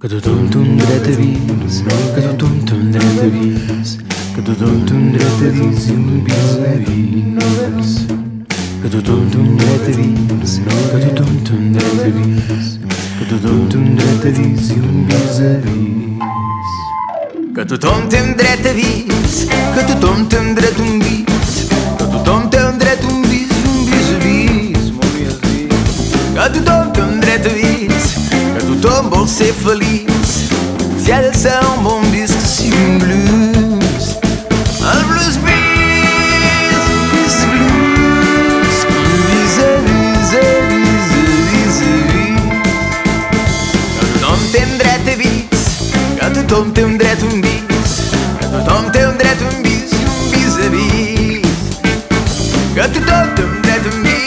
Que tothom a vis, que tothom a vis, que tothom a vis i un vis a vis. Que tothom a vis, que tothom té un tothom té un ser feliç, si ha de ser un bon que sigui un blues. El blues bis, bis blues, vis a vis a vis a vis a vis. Tothom té un dret a vis, que tothom té un dret a un vis, que tothom té un dret a un vis i un vis a vis. Que tothom té un dret a un vis,